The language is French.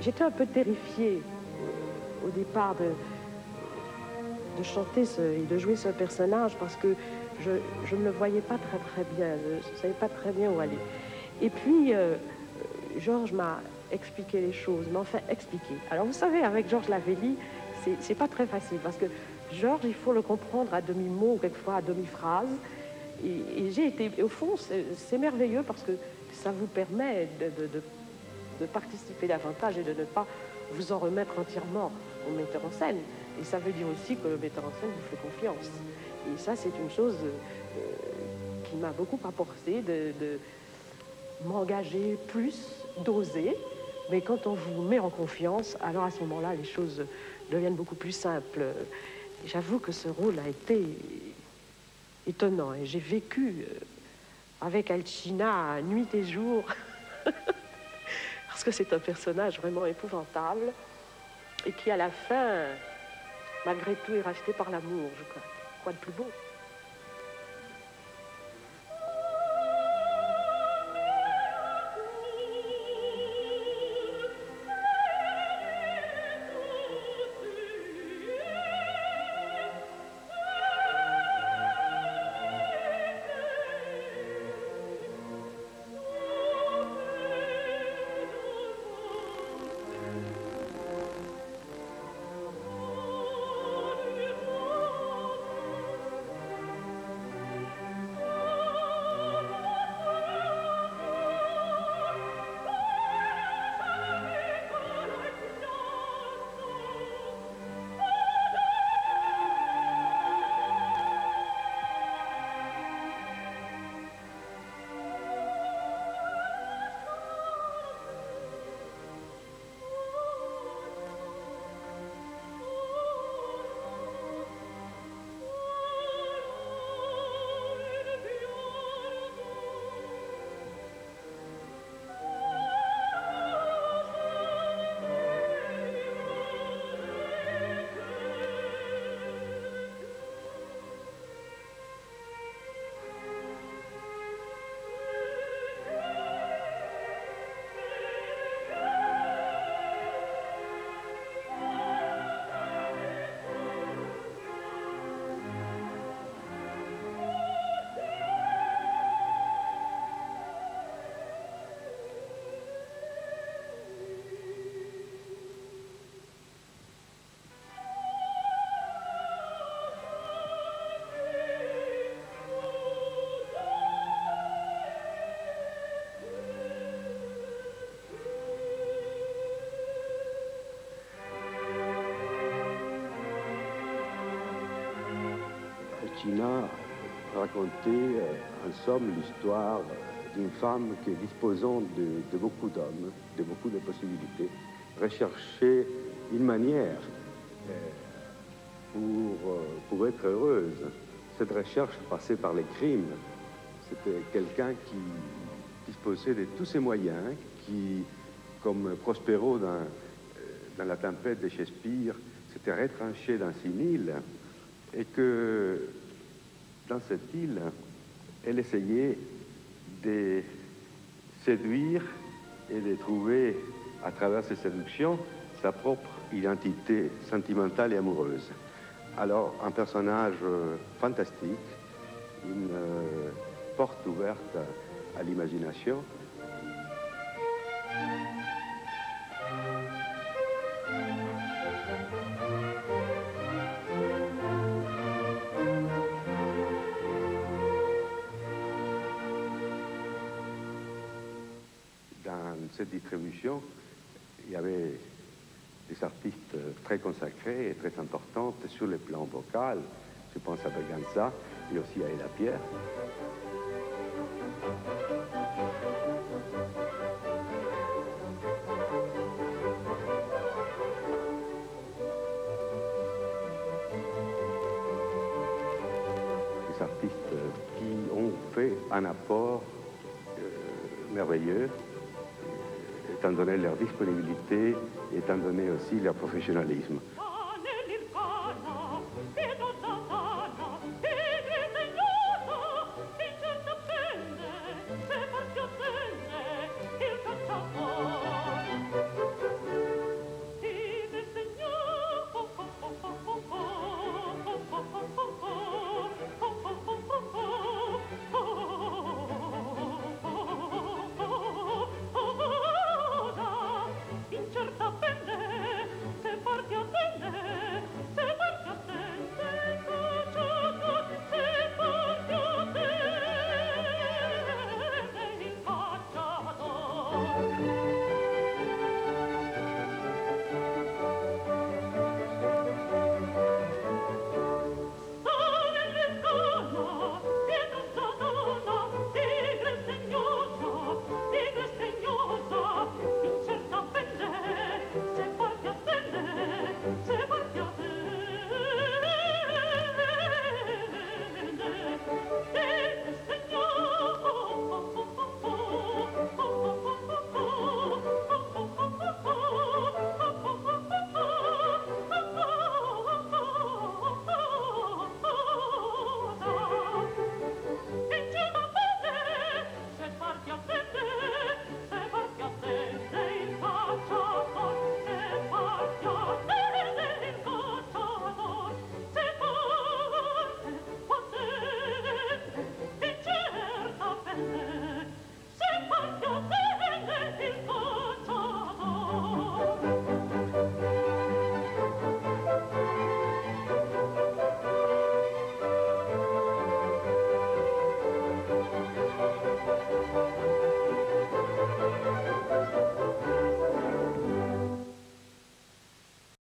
j'étais un peu terrifiée au départ de, de chanter ce, et de jouer ce personnage parce que je, je ne le voyais pas très très bien, je ne savais pas très bien où aller. Et puis, euh, Georges m'a expliqué les choses, m'a enfin expliqué. Alors vous savez, avec Georges Lavelli, c'est pas très facile parce que Georges, il faut le comprendre à demi-mot, quelquefois à demi-phrase. Et, j'ai été, au fond, c'est merveilleux parce que ça vous permet de, participer davantage et de ne pas vous en remettre entièrement au metteur en scène. Et ça veut dire aussi que le metteur en scène vous fait confiance. Et ça, c'est une chose euh, qui m'a beaucoup apporté de, de m'engager plus, d'oser. Mais quand on vous met en confiance, alors à ce moment-là, les choses deviennent beaucoup plus simples. J'avoue que ce rôle a été étonnant et j'ai vécu euh, avec Alcina nuit et jour parce que c'est un personnage vraiment épouvantable et qui à la fin, malgré tout, est racheté par l'amour, je crois. Quoi de plus beau? China racontait euh, en somme l'histoire d'une femme qui, disposant de, beaucoup d'hommes, de beaucoup de possibilités, recherchait une manière euh, pour, euh, pour être heureuse. Cette recherche passait par les crimes. C'était quelqu'un qui disposait de tous ses moyens, qui, comme Prospero dans, dans la tempête de Shakespeare, s'était retranché dans une île et que dans cette île, elle essayait de séduire et de trouver, à travers ses séductions, sa propre identité sentimentale et amoureuse. Alors, un personnage euh, fantastique, une euh, porte ouverte à l'imagination, cette distribution, il y avait des artistes très consacrés et très importantes sur le plan vocal. Je pense à Berganza et aussi à Ella Pierre. Des artistes qui ont fait un apport euh, merveilleux étant donné leur disponibilité, étant donné aussi leur professionnalisme.